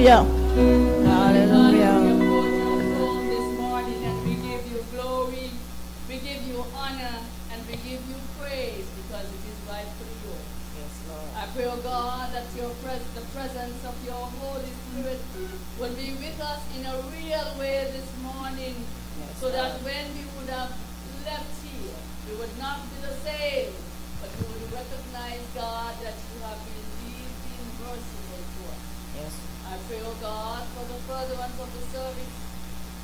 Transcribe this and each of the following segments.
Hallelujah. Hallelujah. this morning and we give you glory, we give you honor, and we give you praise because it is rightfully yours. Yes, Lord. I pray, oh God, that your pres- the presence of your Holy Spirit will be with us in a real way this morning Yes, so that when we would have left here, we would not be the same, but we would recognize, God, that you have been deeply merciful to us. Yes. I pray, oh God, for the furtherance of the service.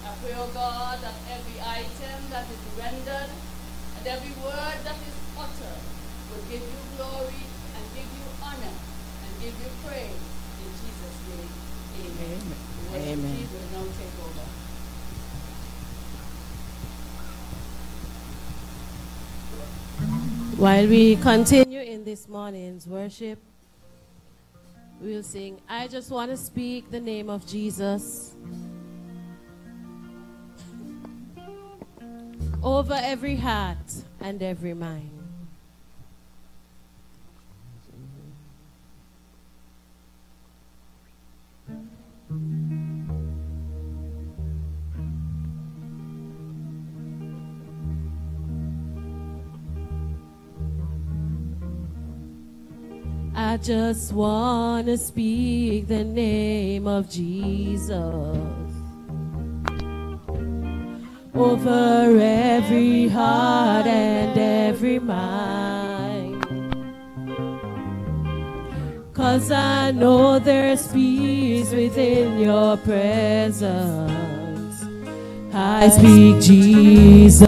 I pray, oh God, that every item that is rendered and every word that is uttered will give you glory and give you honor and give you praise. In Jesus' name, amen. The worship Amen. team will now take over. While we continue in this morning's worship, we'll sing, I just want to speak the name of Jesus over every heart and every mind. I just want to speak the name of Jesus over every heart and every mind. Cause I know there's peace within your presence. I speak Jesus.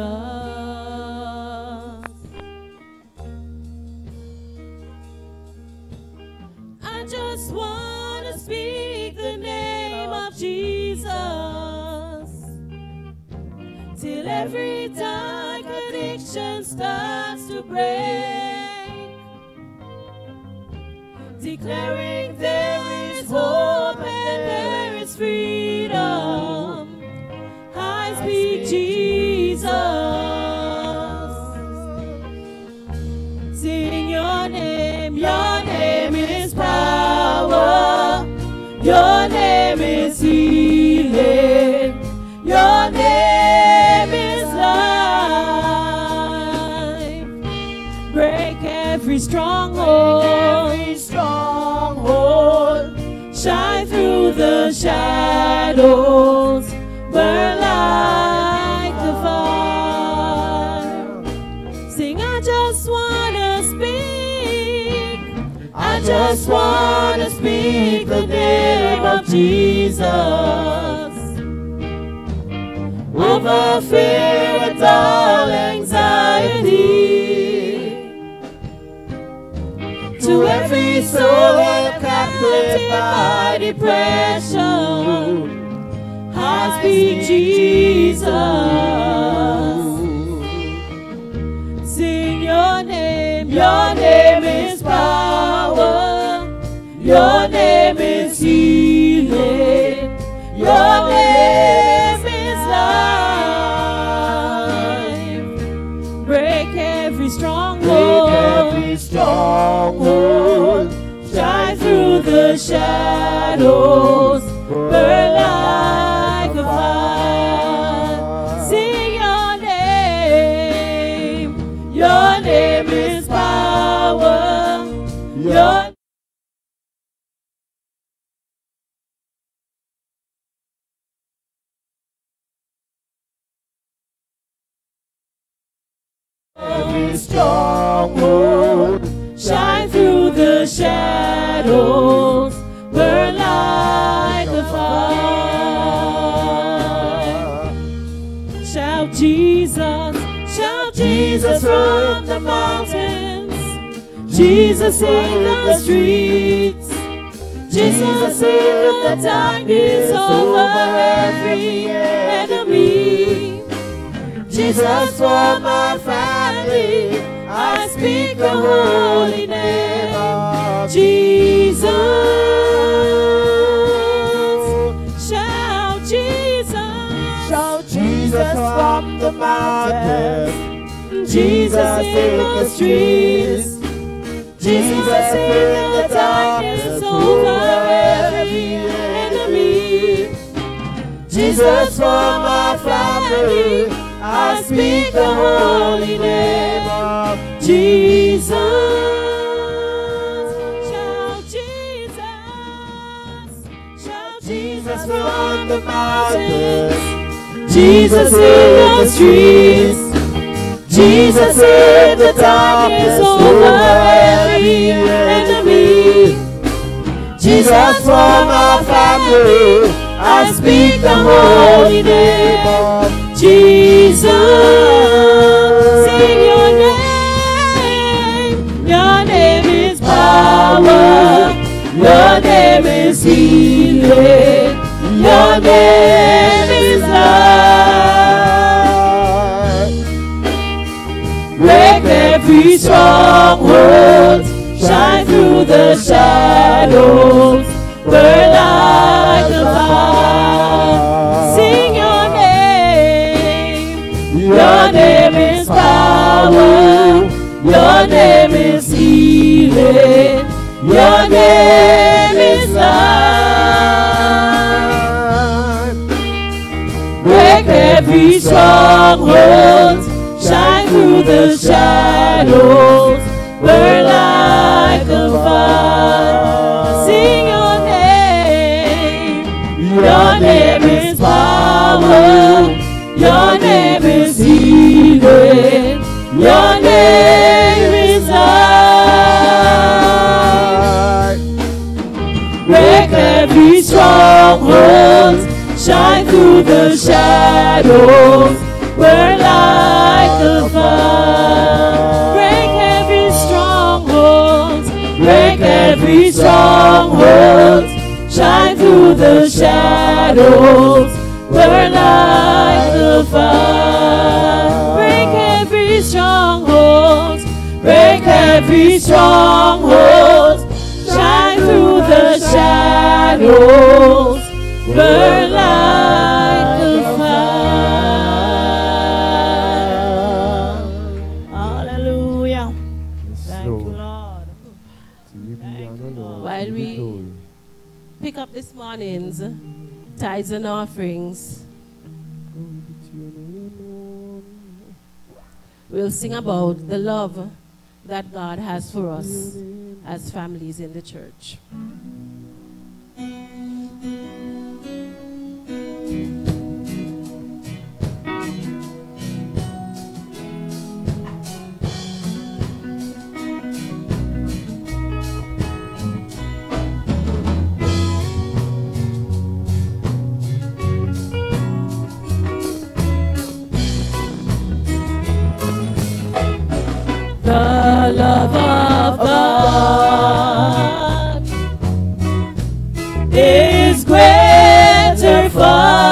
Shadows, Jesus in the streets, Jesus in the darkness over every enemy. Jesus for my family, I speak the holy name of Jesus. Shout Jesus, shout Jesus from the mountains, Jesus in the streets, Jesus in the darkness over every enemy. Jesus for my family. I speak the holy name of Jesus. Jesus. On the mountains. Jesus in the streets. Jesus in the darkness oh, over every enemy. Jesus for my family. I speak the holy name Jesus. Sing your name. Your name is power. Your name is healing. Your name is life. Every stronghold. Shine through the shadows. Burn like the fire. Sing your name. Your name is power. Your name is healing. Your name is life. Break every stronghold. Shine through the shadows. Burn like a fire. Sing your name. Your name is power. Your name is healing. Your name is life. Break every stronghold. Shine through the shadows. Burn like a fire. Break every stronghold. Break every stronghold. Shine through the shadows. Burn like the fire. Break every stronghold. Break every stronghold. Shine through the shadows. Like morning's tithes and offerings. We'll sing about the love that God has for us as families in the church. God is greater far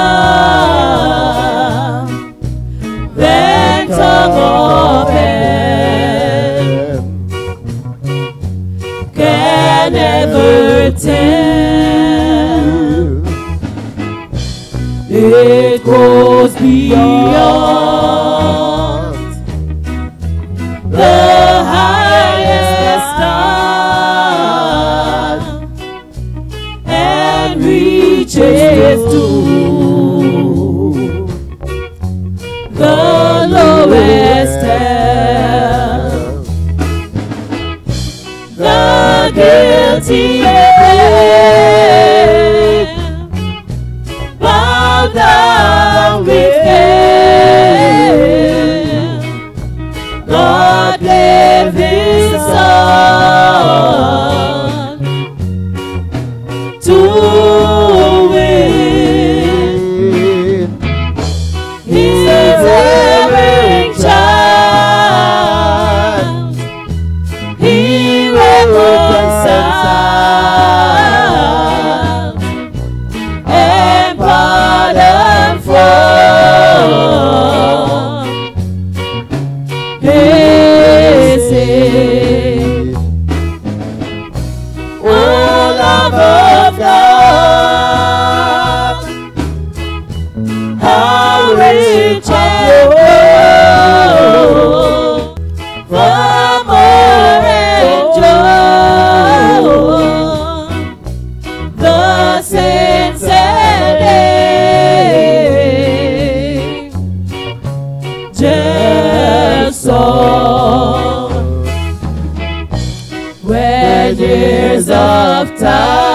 of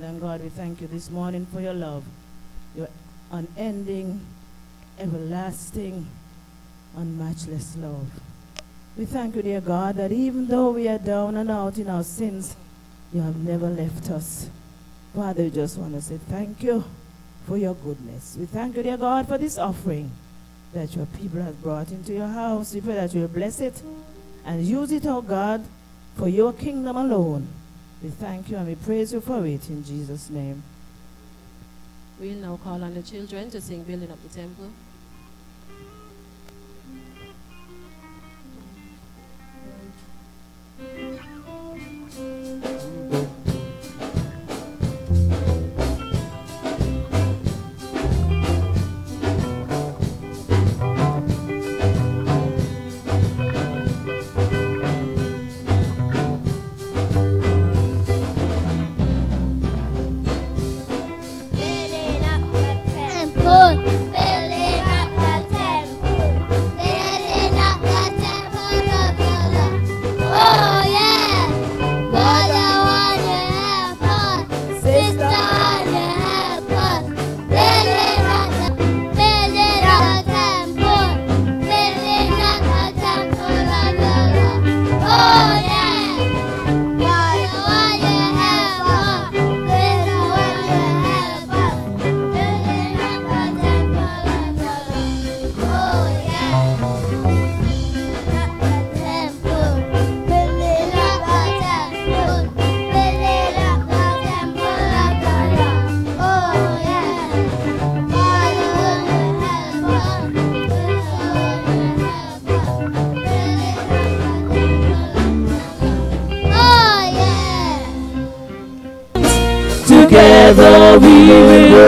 Father and God, we thank you this morning for your love, your unending, everlasting, unmatchless love. We thank you, dear God, that even though we are down and out in our sins, you have never left us. Father, we just want to say thank you for your goodness. We thank you, dear God, for this offering that your people have brought into your house. We pray that you will bless it and use it, oh God, for your kingdom alone. We thank you and we praise you for it in Jesus' name. We'll now call on the children to sing Building Up the Temple.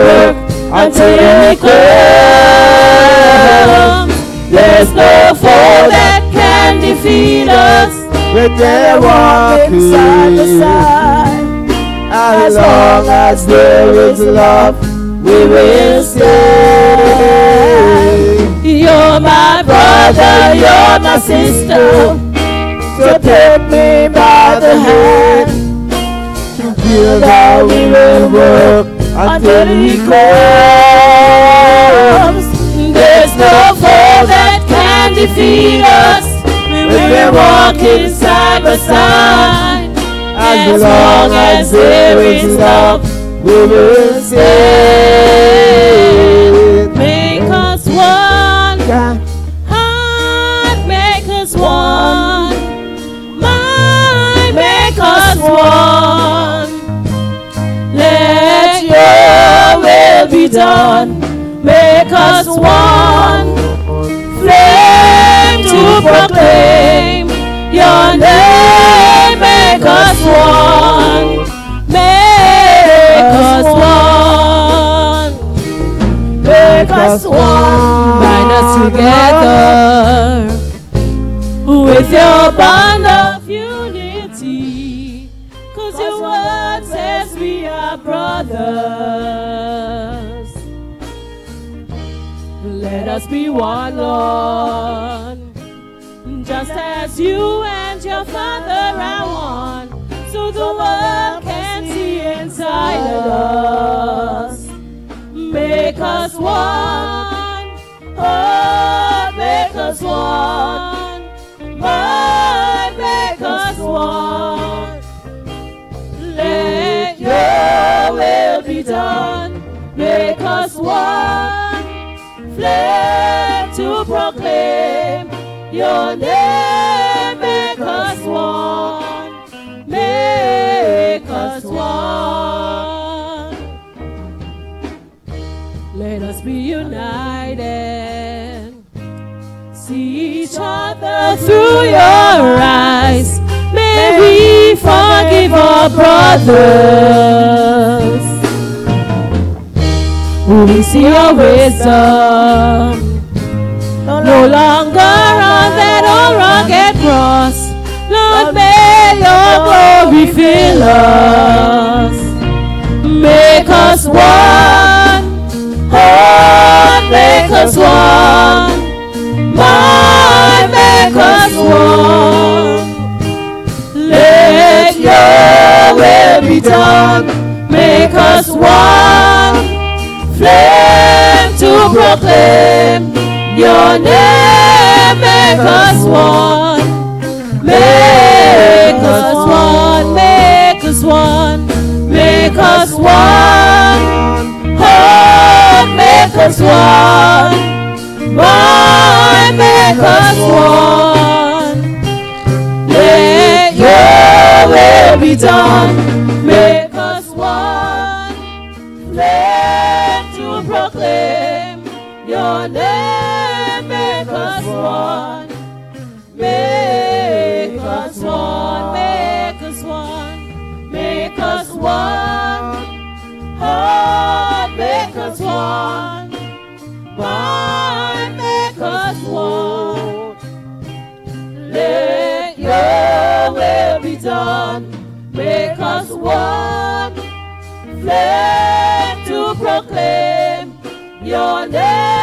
Work until it comes. There's no foe that can defeat us. When they walk side to side. as long as there is love, we will stay. You're my brother, you're my sister. So take me by the hand. together we will work until he comes. There's no foe that can defeat us when we're walking side by side. As long as there is love, we will stay. Done. Make us one. Flame to proclaim your name. Make us one. Make us one. Make us one. Bind us together with your One, Lord. Just as you and your Father are one. So the world can see inside of us. Make us one. Oh, make us one. Lord, make us one. Let your will be done. Make us one. Flame to proclaim your name. Make us one. Make us one. Let us be united. See each other through your eyes. May we forgive our brothers. We see your wisdom. No longer on that old rugged cross. Lord, may your glory fill us. Make us one. Heart, make us one. My, make us one. Let your will be done. Make us one flame to proclaim your name. Make us one. Make us one. Make us one. Make us one. Oh, make us one. My, make us one. Let your will be done. Make Make us one. Make us one. Make us one. Make us one. Oh, make us one. Why make us one? Let your will be done. Make us one. Flame to proclaim your name.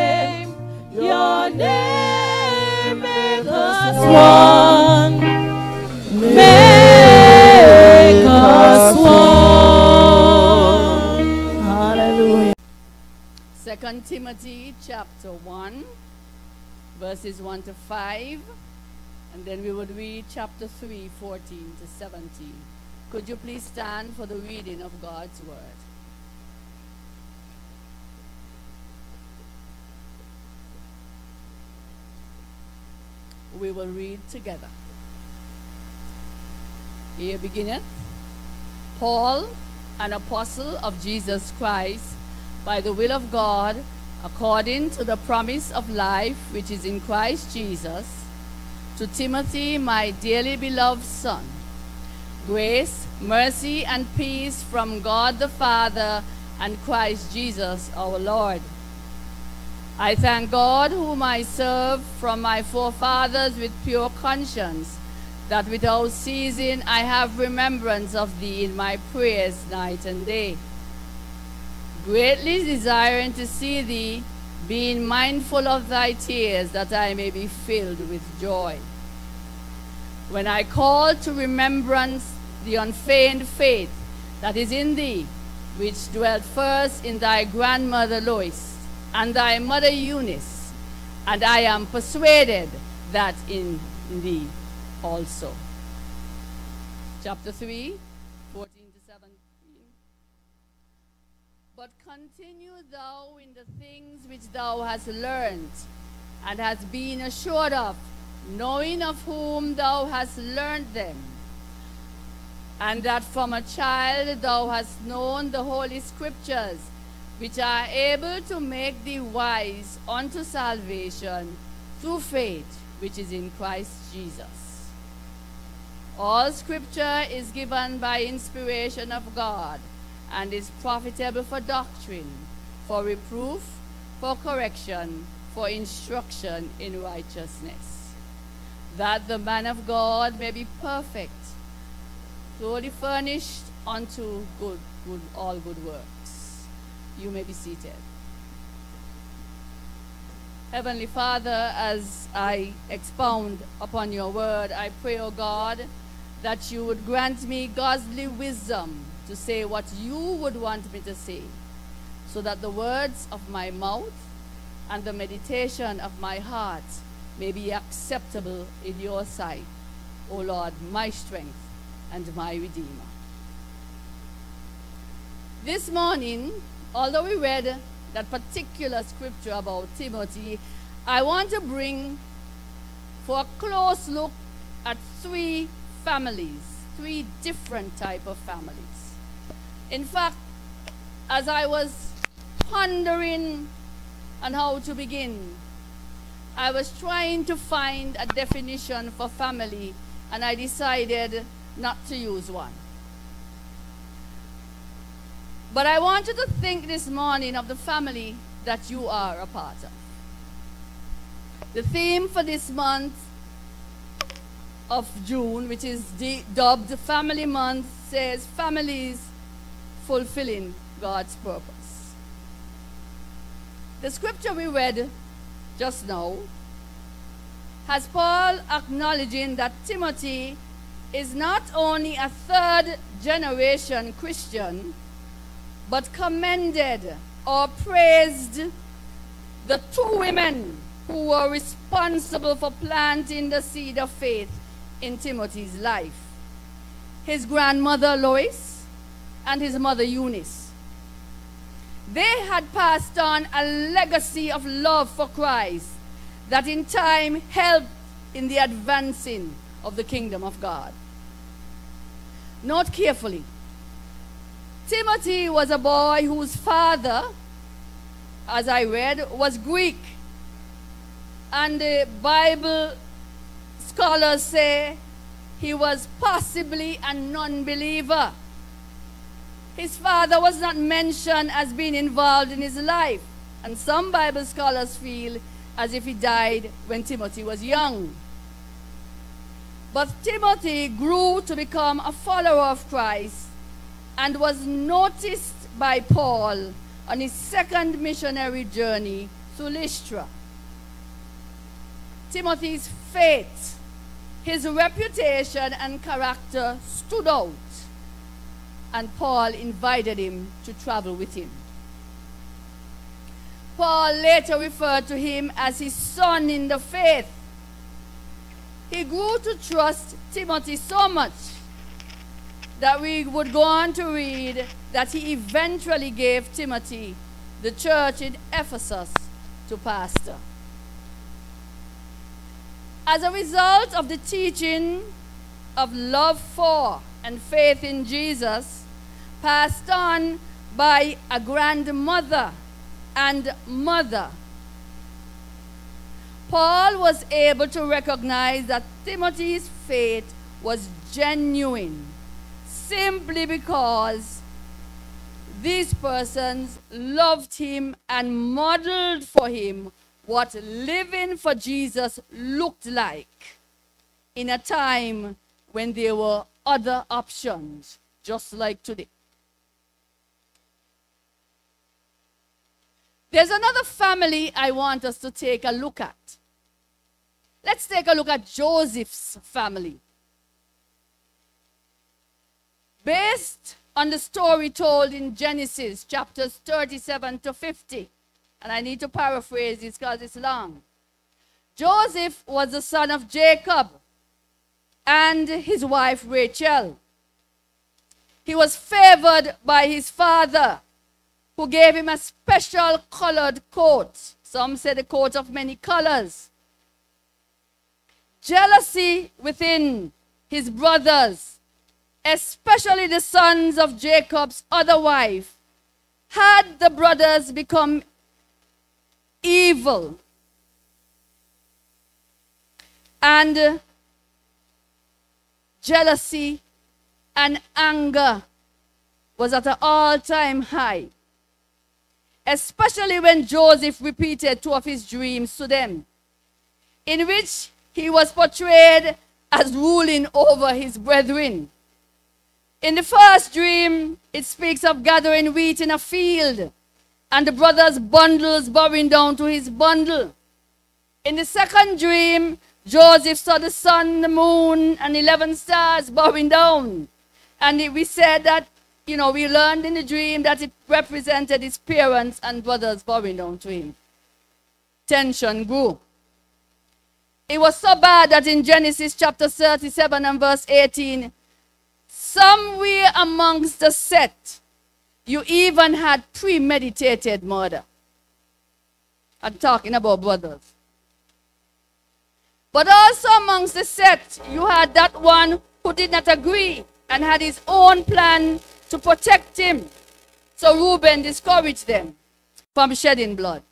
2nd Timothy chapter 1, verses 1 to 5, and then we would read chapter 3, 14 to 17. Could you please stand for the reading of God's word? We will read together. Here beginneth Paul, an apostle of Jesus Christ, by the will of God, according to the promise of life which is in Christ Jesus, to Timothy, my dearly beloved son. Grace, mercy, and peace from God the Father and Christ Jesus our Lord. I thank God, whom I serve from my forefathers with pure conscience, that without ceasing I have remembrance of thee in my prayers night and day greatly desiring to see thee, being mindful of thy tears, that I may be filled with joy. When I call to remembrance the unfeigned faith that is in thee, which dwelt first in thy grandmother Lois and thy mother Eunice, and I am persuaded that in thee also. Chapter 3, 14 to 17. But continue thou in the things which thou hast learned and hast been assured of, knowing of whom thou hast learned them, and that from a child thou hast known the holy scriptures, which are able to make thee wise unto salvation through faith which is in Christ Jesus. All scripture is given by inspiration of God and is profitable for doctrine, for reproof, for correction, for instruction in righteousness, that the man of God may be perfect, thoroughly furnished unto good, good, all good works. You may be seated. Heavenly Father, as I expound upon your word, I pray, O God, that you would grant me godly wisdom to say what you would want me to say, so that the words of my mouth and the meditation of my heart may be acceptable in your sight, O Lord, my strength and my Redeemer. This morning, although we read that particular scripture about Timothy, I want to bring for a close look at three families, three different type of families. In fact, as I was pondering on how to begin, I was trying to find a definition for family, and I decided not to use one. But I want you to think this morning of the family that you are a part of. The theme for this month of June, which is dubbed Family Month, says families fulfilling God's purpose. The scripture we read just now has Paul acknowledging that Timothy is not only a third generation Christian, but commended or praised the two women who were responsible for planting the seed of faith in Timothy's life his grandmother Lois and his mother Eunice. They had passed on a legacy of love for Christ that in time helped in the advancing of the kingdom of God. Note carefully. Timothy was a boy whose father, as I read, was Greek. And the Bible scholars say he was possibly a non believer. His father was not mentioned as being involved in his life. And some Bible scholars feel as if he died when Timothy was young. But Timothy grew to become a follower of Christ and was noticed by Paul on his second missionary journey to Lystra. Timothy's faith, his reputation, and character stood out, and Paul invited him to travel with him. Paul later referred to him as his son in the faith. He grew to trust Timothy so much that we would go on to read that he eventually gave Timothy the church in Ephesus to pastor. As a result of the teaching of love for and faith in Jesus, passed on by a grandmother and mother, Paul was able to recognize that Timothy's faith was genuine simply because these persons loved him and modeled for him what living for Jesus looked like in a time when there were other options, just like today. There's another family I want us to take a look at. Let's take a look at Joseph's family. Based on the story told in Genesis chapters 37 to 50, and I need to paraphrase this because it's long. Joseph was the son of Jacob and his wife Rachel. He was favored by his father, who gave him a special colored coat. Some say the coat of many colors. Jealousy within his brothers, especially the sons of Jacob's other wife, had the brothers become evil. And uh, jealousy and anger was at an all time high, especially when Joseph repeated two of his dreams to them, in which he was portrayed as ruling over his brethren. In the first dream, it speaks of gathering wheat in a field and the brother's bundles bowing down to his bundle. In the second dream, Joseph saw the sun, the moon, and 11 stars bowing down. And we said that, you know, we learned in the dream that it represented his parents and brothers bowing down to him. Tension grew. It was so bad that in Genesis chapter 37 and verse 18, somewhere amongst the set, you even had premeditated murder. I'm talking about brothers. But also amongst the set, you had that one who did not agree and had his own plan to protect him. So Reuben discouraged them from shedding blood.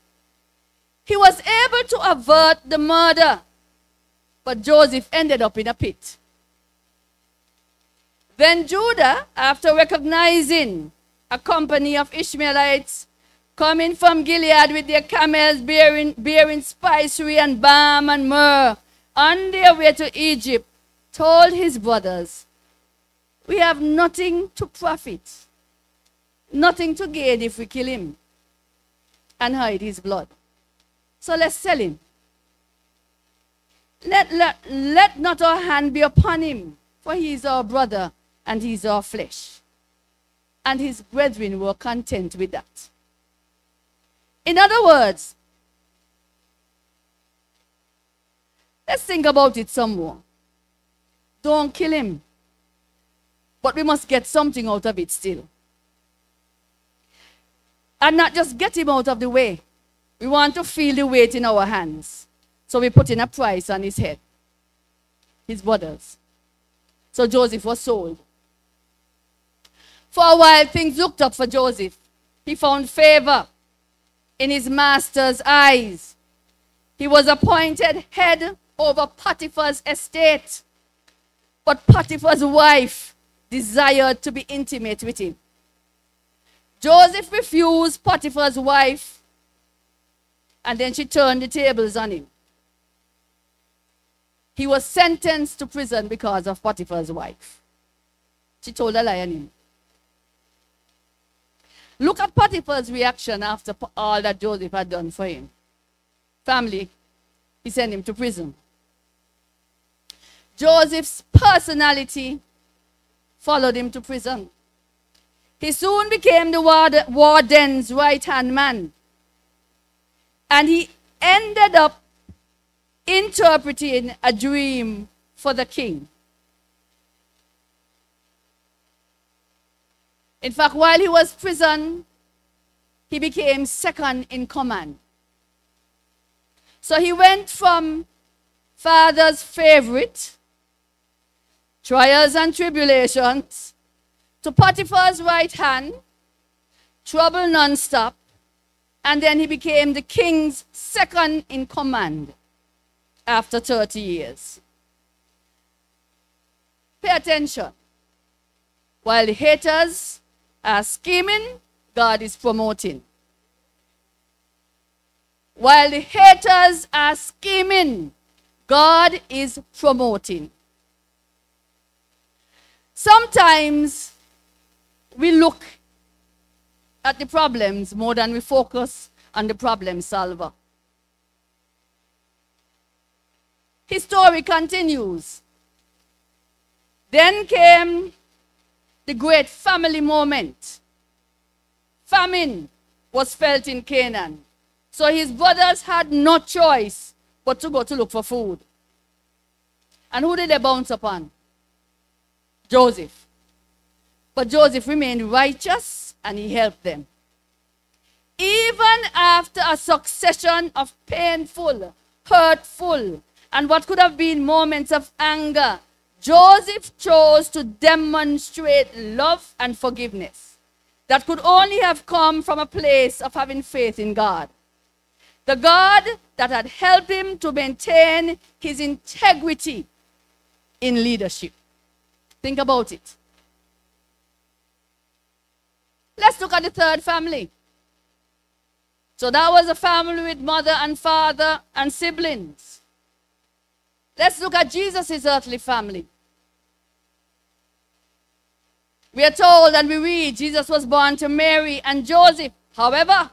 He was able to avert the murder, but Joseph ended up in a pit. Then Judah, after recognizing a company of Ishmaelites coming from Gilead with their camels bearing, bearing spicery and balm and myrrh on their way to Egypt, told his brothers, We have nothing to profit, nothing to gain if we kill him and hide his blood. So let's sell him. Let, let, let not our hand be upon him, for he is our brother and he is our flesh. And his brethren were content with that. In other words, let's think about it some more. Don't kill him. But we must get something out of it still. And not just get him out of the way. We want to feel the weight in our hands. So we put in a price on his head, his brothers. So Joseph was sold. For a while, things looked up for Joseph. He found favor in his master's eyes. He was appointed head over Potiphar's estate. But Potiphar's wife desired to be intimate with him. Joseph refused Potiphar's wife, and then she turned the tables on him. He was sentenced to prison because of Potiphar's wife. She told a lie on him. Look at Potiphar's reaction after all that Joseph had done for him. Family, he sent him to prison. Joseph's personality followed him to prison. He soon became the warden's right hand man. And he ended up interpreting a dream for the king. In fact, while he was prison, he became second in command. So he went from father's favorite, trials and tribulations, to Potiphar's right hand, trouble non-stop, and then he became the king's second in command after 30 years. Pay attention. While the haters are scheming, God is promoting. While the haters are scheming, God is promoting. Sometimes we look at the problems more than we focus on the problem solver. His story continues. Then came the great family moment. Famine was felt in Canaan. So his brothers had no choice but to go to look for food. And who did they bounce upon? Joseph. But Joseph remained righteous and he helped them. Even after a succession of painful, hurtful, and what could have been moments of anger, Joseph chose to demonstrate love and forgiveness that could only have come from a place of having faith in God. The God that had helped him to maintain his integrity in leadership. Think about it. Let's look at the third family. So that was a family with mother and father and siblings. Let's look at Jesus' earthly family. We are told and we read Jesus was born to Mary and Joseph. However,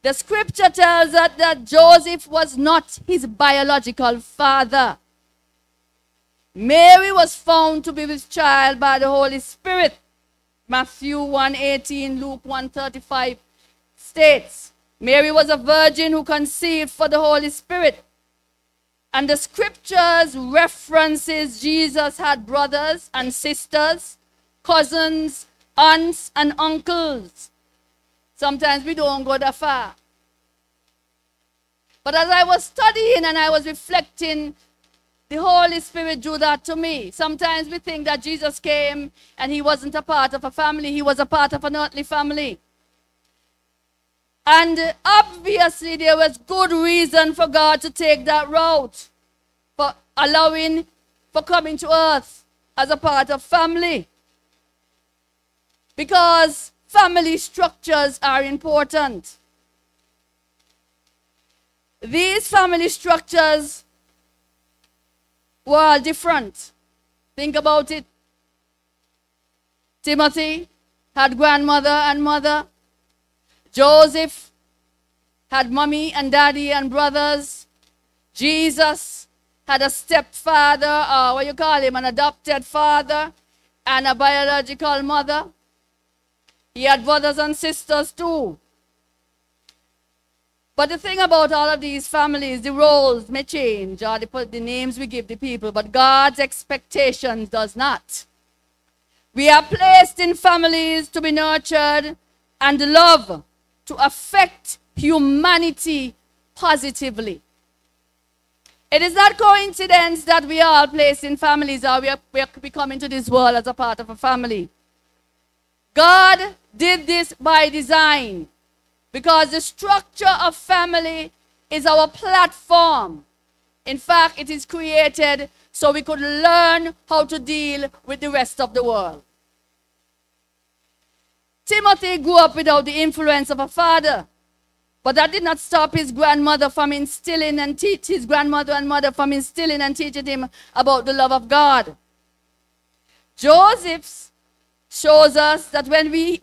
the scripture tells us that Joseph was not his biological father. Mary was found to be with child by the Holy Spirit. Matthew 1:18, Luke 1:35 states, Mary was a virgin who conceived for the Holy Spirit. And the scriptures references Jesus had brothers and sisters, cousins, aunts and uncles. Sometimes we don't go that far. But as I was studying and I was reflecting the Holy Spirit drew that to me. Sometimes we think that Jesus came and he wasn't a part of a family, he was a part of an earthly family. And obviously, there was good reason for God to take that route, for allowing, for coming to earth as a part of family. Because family structures are important. These family structures were all different. Think about it. Timothy had grandmother and mother. Joseph had mommy and daddy and brothers. Jesus had a stepfather, or what you call him, an adopted father, and a biological mother. He had brothers and sisters too. But the thing about all of these families, the roles may change, or the, the names we give the people, but God's expectations does not. We are placed in families to be nurtured and love to affect humanity positively. It is not coincidence that we are all placed in families or we, are, we, come into this world as a part of a family. God did this by design because the structure of family is our platform. In fact, it is created so we could learn how to deal with the rest of the world. Timothy grew up without the influence of a father. But that did not stop his grandmother from instilling and teach his grandmother and mother from instilling and teaching him about the love of God. Joseph shows us that when we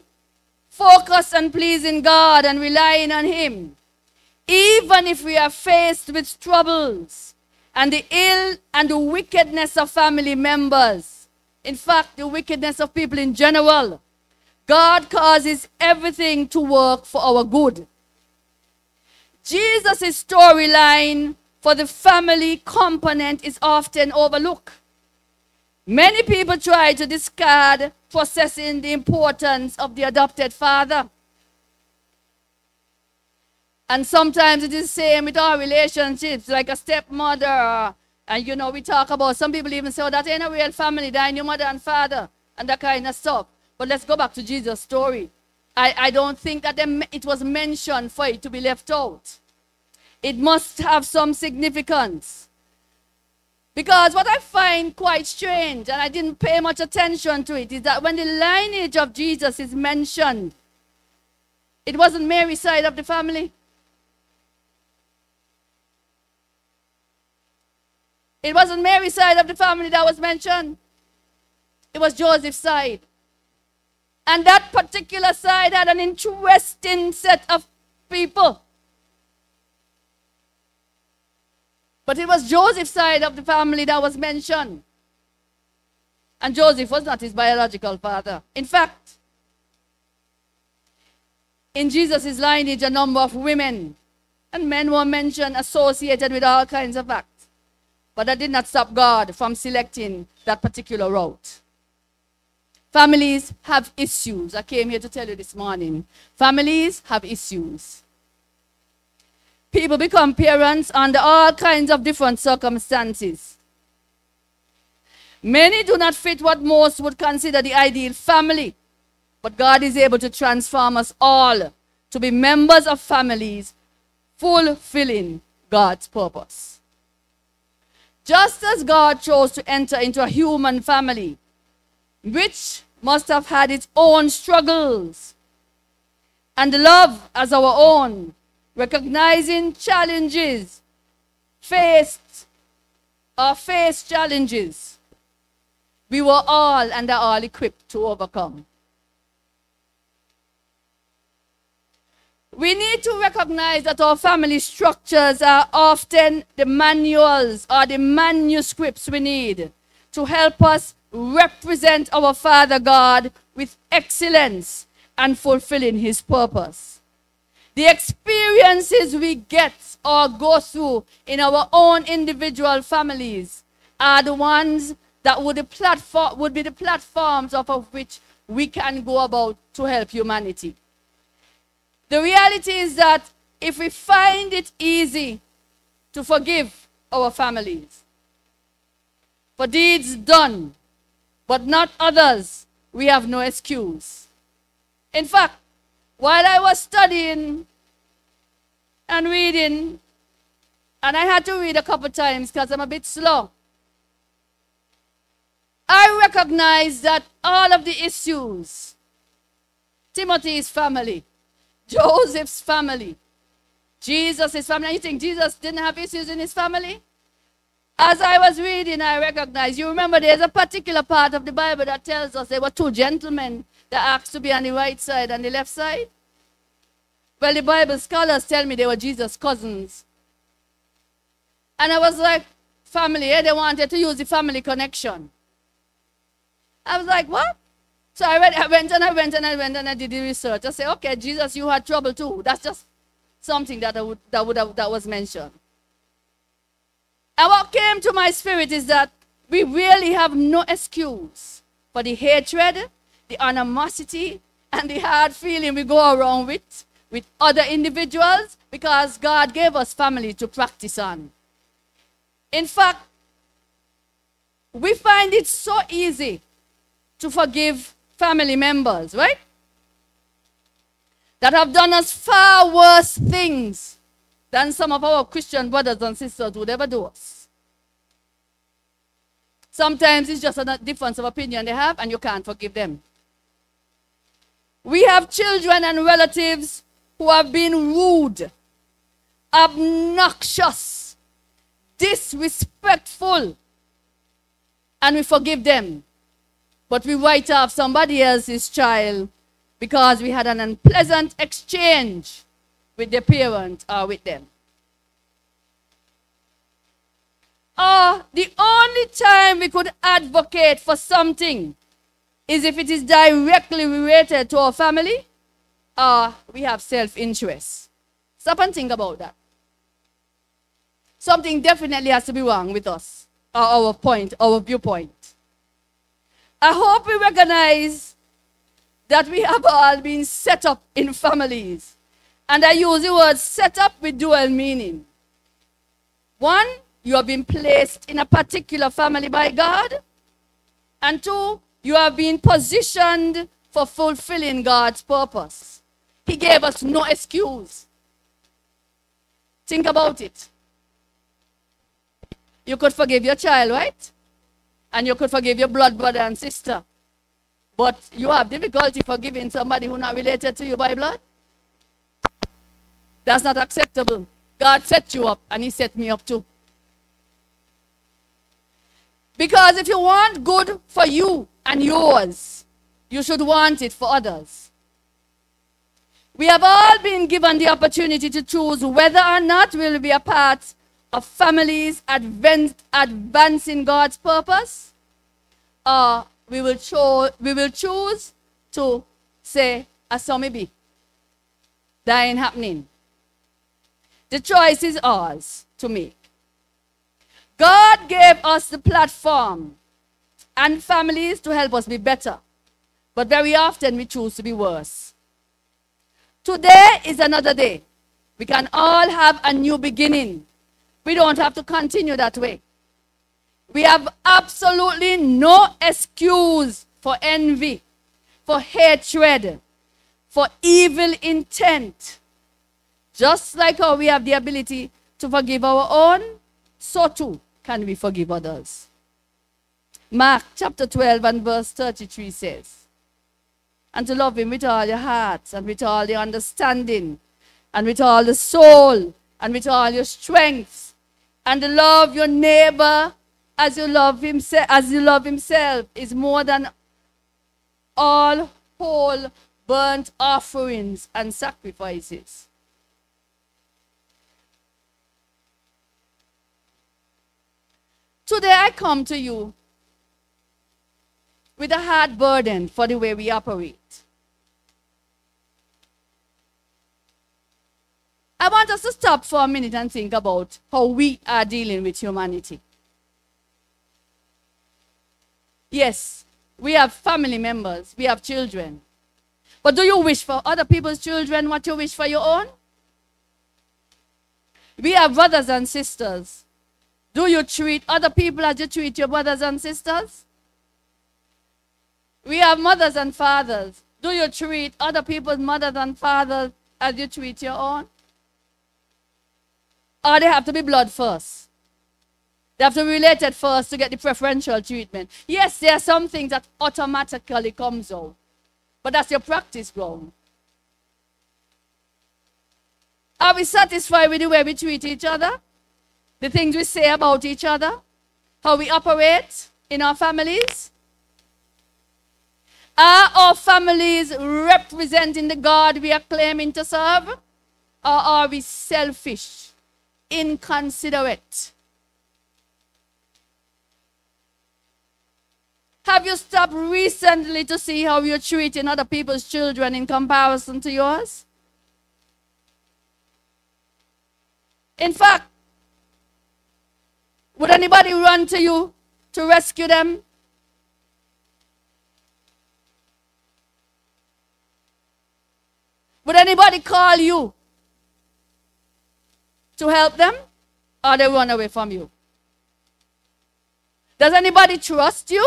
focus on pleasing God and relying on Him, even if we are faced with troubles and the ill and the wickedness of family members, in fact, the wickedness of people in general, God causes everything to work for our good. Jesus' storyline for the family component is often overlooked. Many people try to discard processing the importance of the adopted father. And sometimes it is the same with our relationships, like a stepmother. And you know, we talk about some people even say, oh, that ain't a real family, ain't your mother and father, and that kind of stuff. But let's go back to Jesus' story. I, I don't think that it was mentioned for it to be left out. It must have some significance. Because what I find quite strange, and I didn't pay much attention to it, is that when the lineage of Jesus is mentioned, it wasn't Mary's side of the family. It wasn't Mary's side of the family that was mentioned. It was Joseph's side. And that particular side had an interesting set of people. But it was Joseph's side of the family that was mentioned. And Joseph was not his biological father. In fact, in Jesus' lineage, a number of women and men were mentioned associated with all kinds of acts. But that did not stop God from selecting that particular route. Families have issues. I came here to tell you this morning. Families have issues. People become parents under all kinds of different circumstances. Many do not fit what most would consider the ideal family, but God is able to transform us all to be members of families fulfilling God's purpose. Just as God chose to enter into a human family, which must have had its own struggles and love as our own, recognizing challenges faced or face challenges. We were all and are all equipped to overcome. We need to recognize that our family structures are often the manuals or the manuscripts we need to help us represent our Father God with excellence and fulfilling His purpose. The experiences we get or go through in our own individual families are the ones that would, the platform, would be the platforms of, of which we can go about to help humanity. The reality is that if we find it easy to forgive our families for deeds done but not others, we have no excuse. In fact, while I was studying and reading, and I had to read a couple times because I'm a bit slow, I recognized that all of the issues Timothy's family, Joseph's family, Jesus' family. And you think Jesus didn't have issues in his family? As I was reading, I recognized, you remember there's a particular part of the Bible that tells us there were two gentlemen that asked to be on the right side and the left side. Well, the Bible scholars tell me they were Jesus' cousins. And I was like, family, eh? They wanted to use the family connection. I was like, what? So I, read, I went and I went and I went and I did the research. I said, okay, Jesus, you had trouble too. That's just something that, I would, that, would have, that was mentioned. And what came to my spirit is that we really have no excuse for the hatred, the animosity, and the hard feeling we go around with with other individuals because God gave us family to practice on. In fact, we find it so easy to forgive family members, right? That have done us far worse things than some of our Christian brothers and sisters would ever do us. Sometimes it's just a difference of opinion they have, and you can't forgive them. We have children and relatives who have been rude, obnoxious, disrespectful, and we forgive them. But we write off somebody else's child because we had an unpleasant exchange with the parents or with them. Or the only time we could advocate for something is if it is directly related to our family or we have self interest. Stop and think about that. Something definitely has to be wrong with us, or our point, our viewpoint. I hope we recognize that we have all been set up in families. And I use the word set up with dual meaning. One, you have been placed in a particular family by God. And two, you have been positioned for fulfilling God's purpose. He gave us no excuse. Think about it. You could forgive your child, right? And you could forgive your blood brother and sister. But you have difficulty forgiving somebody who not related to you by blood. That's not acceptable. God set you up and he set me up too. Because if you want good for you and yours, you should want it for others. We have all been given the opportunity to choose whether or not we will be a part of families advancing God's purpose, or we will, cho- we will choose to say, I saw be. That ain't happening. The choice is ours to make. God gave us the platform and families to help us be better. But very often we choose to be worse. Today is another day. We can all have a new beginning. We don't have to continue that way. We have absolutely no excuse for envy, for hatred, for evil intent. Just like how we have the ability to forgive our own, so too can we forgive others. Mark chapter 12 and verse 33 says, And to love him with all your heart and with all your understanding and with all the soul and with all your strength and to love your neighbor as you love himself as you love himself is more than all whole burnt offerings and sacrifices. Today I come to you with a hard burden for the way we operate. I want us to stop for a minute and think about how we are dealing with humanity. Yes, we have family members, we have children. But do you wish for other people's children what you wish for your own? We are brothers and sisters. Do you treat other people as you treat your brothers and sisters? We have mothers and fathers. Do you treat other people's mothers and fathers as you treat your own? Or they have to be blood first? They have to be related first to get the preferential treatment. Yes, there are some things that automatically comes out. But that's your practice ground. Are we satisfied with the way we treat each other? The things we say about each other? How we operate in our families? Are our families representing the God we are claiming to serve? Or are we selfish, inconsiderate? Have you stopped recently to see how you're treating other people's children in comparison to yours? In fact, would anybody run to you to rescue them? Would anybody call you to help them? Or they run away from you? Does anybody trust you?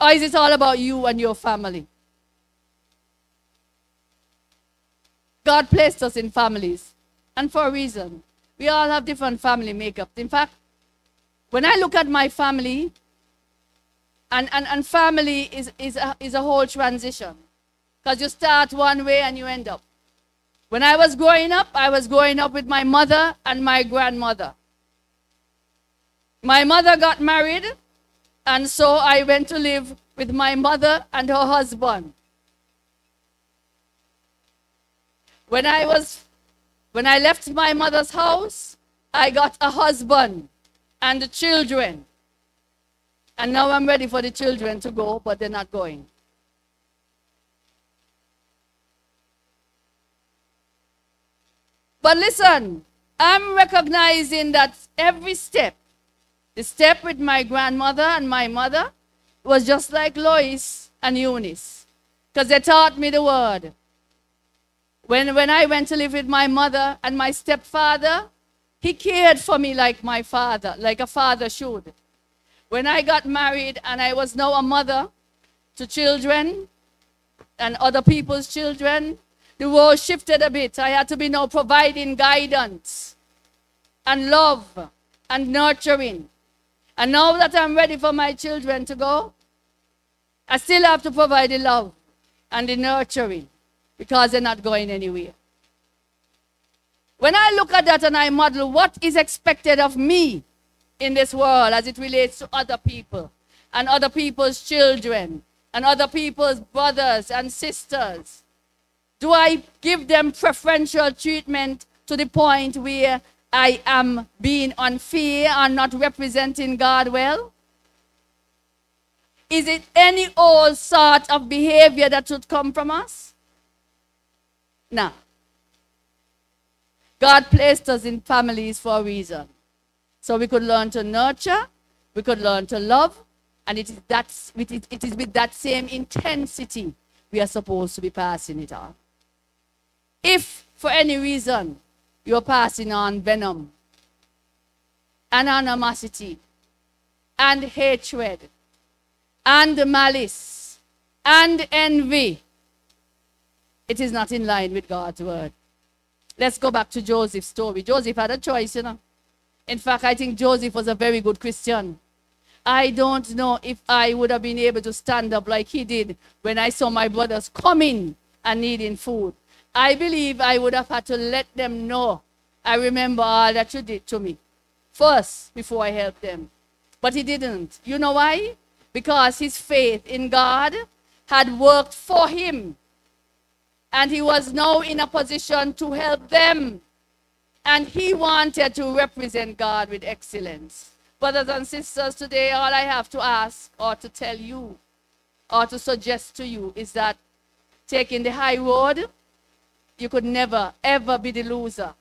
Or is it all about you and your family? God placed us in families, and for a reason. We all have different family makeups. In fact, when I look at my family, and, and, and family is, is, a, is a whole transition. Because you start one way and you end up. When I was growing up, I was growing up with my mother and my grandmother. My mother got married, and so I went to live with my mother and her husband. When I was when I left my mother's house, I got a husband and the children. And now I'm ready for the children to go, but they're not going. But listen, I'm recognizing that every step, the step with my grandmother and my mother, was just like Lois and Eunice. Because they taught me the word. When, when I went to live with my mother and my stepfather, he cared for me like my father, like a father should. When I got married and I was now a mother to children and other people's children, the role shifted a bit. I had to be now providing guidance and love and nurturing. And now that I'm ready for my children to go, I still have to provide the love and the nurturing because they're not going anywhere. When I look at that and I model what is expected of me in this world as it relates to other people and other people's children and other people's brothers and sisters, do I give them preferential treatment to the point where I am being unfair and not representing God well? Is it any old sort of behavior that should come from us? No. God placed us in families for a reason. So we could learn to nurture, we could learn to love, and it is, that, it is with that same intensity we are supposed to be passing it on. If for any reason you're passing on venom and animosity and hatred and malice and envy, it is not in line with God's word. Let's go back to Joseph's story. Joseph had a choice, you know. In fact, I think Joseph was a very good Christian. I don't know if I would have been able to stand up like he did when I saw my brothers coming and needing food. I believe I would have had to let them know I remember all that you did to me first before I helped them. But he didn't. You know why? Because his faith in God had worked for him and he was now in a position to help them. And he wanted to represent God with excellence. Brothers and sisters, today all I have to ask or to tell you or to suggest to you is that taking the high road, you could never, ever be the loser.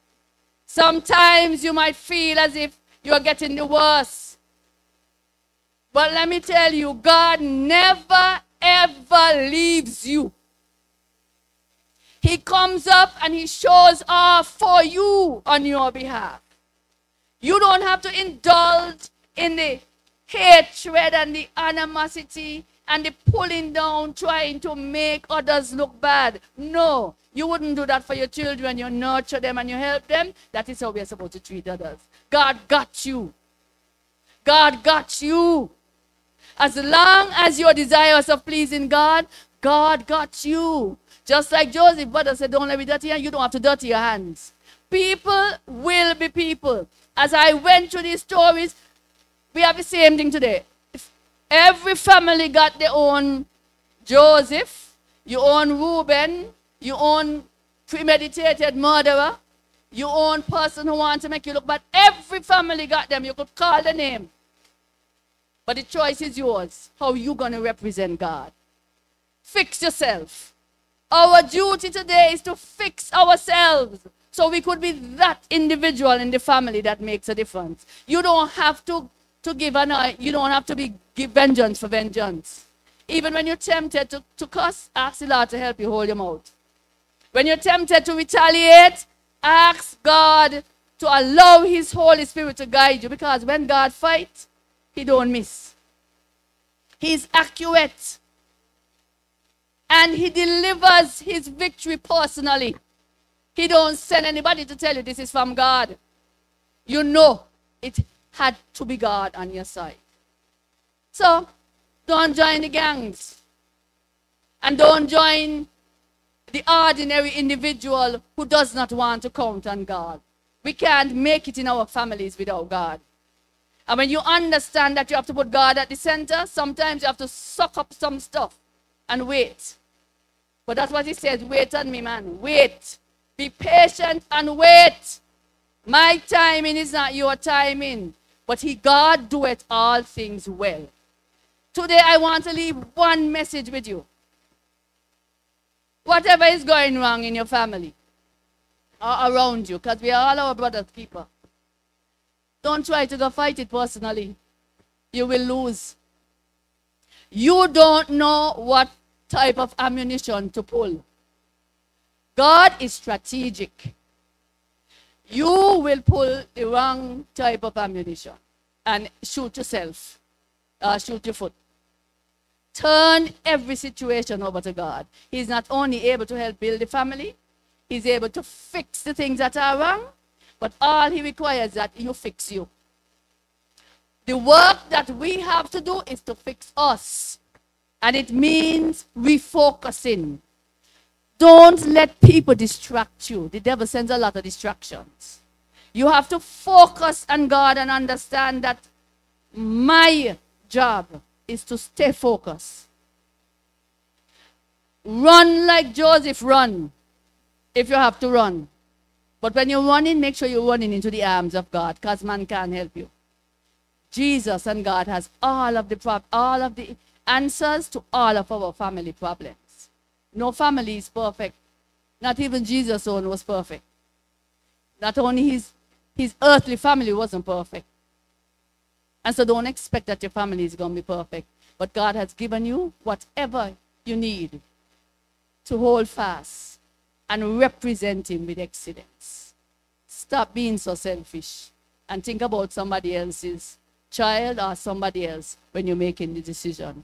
Sometimes you might feel as if you're getting the worst. But let me tell you, God never, ever leaves you. He comes up and he shows off for you on your behalf. You don't have to indulge in the hatred and the animosity and the pulling down, trying to make others look bad. No, you wouldn't do that for your children. You nurture them and you help them. That is how we are supposed to treat others. God got you. God got you. As long as you're desirous of pleasing God, God got you. Just like Joseph, brother said, don't let me dirty and you don't have to dirty your hands. People will be people. As I went through these stories, we have the same thing today. Every family got their own Joseph, your own Reuben, your own premeditated murderer, your own person who wants to make you look bad. Every family got them. You could call the name. But the choice is yours. How you going to represent God? Fix yourself. Our duty today is to fix ourselves so we could be that individual in the family that makes a difference. You don't have to, to give an eye, you don't have to be give vengeance for vengeance. Even when you're tempted to, to cuss, ask the Lord to help you hold your mouth. When you're tempted to retaliate, ask God to allow His Holy Spirit to guide you because when God fights, He don't miss. He's accurate. And He delivers His victory personally. He don't send anybody to tell you this is from God. You know it had to be God on your side. So, don't join the gangs. And don't join the ordinary individual who does not want to count on God. We can't make it in our families without God. And when you understand that you have to put God at the center, sometimes you have to suck up some stuff and wait. But that's what he says wait on me, man. Wait. Be patient and wait. My timing is not your timing, but he God doeth all things well. Today I want to leave one message with you. Whatever is going wrong in your family or around you, because we are all our brother's keeper. Don't try to go fight it personally. You will lose. You don't know what type of ammunition to pull. God is strategic. You will pull the wrong type of ammunition and shoot yourself, uh, shoot your foot. Turn every situation over to God. He's not only able to help build the family, He's able to fix the things that are wrong, but all He requires that you fix you. The work that we have to do is to fix us. And it means refocusing. Don't let people distract you. The devil sends a lot of distractions. You have to focus on God and understand that my job is to stay focused. Run like Joseph run if you have to run. But when you're running, make sure you're running into the arms of God because man can't help you. Jesus and God has all of the all of the answers to all of our family problems. No family is perfect. Not even Jesus' own was perfect. Not only his, his earthly family wasn't perfect. And so don't expect that your family is going to be perfect. But God has given you whatever you need to hold fast and represent Him with excellence. Stop being so selfish and think about somebody else's child or somebody else when you're making the decision.